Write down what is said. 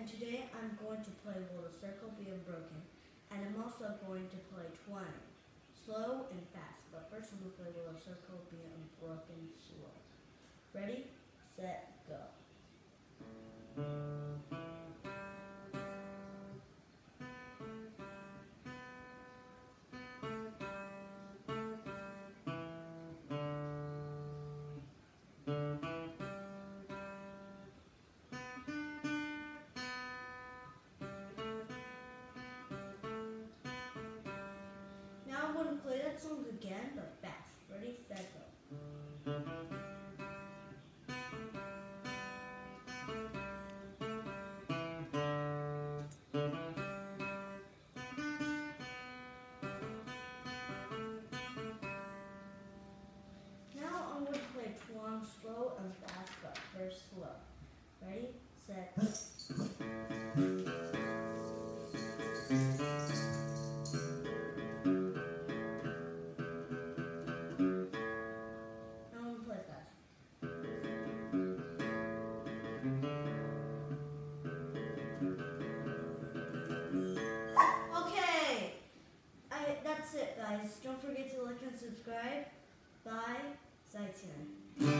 and today I'm going to play Will the Circle Be Unbroken, and I'm also going to play Twang, slow and fast. But first, I'm going to play Will the Circle Be Unbroken slow. Ready, set, play that song again, but fast. Ready, set, go. Now I'm going to play Twang slow and fast, but first slow. Ready, set, go. Guys. Don't forget to like and subscribe. Bye, 再见。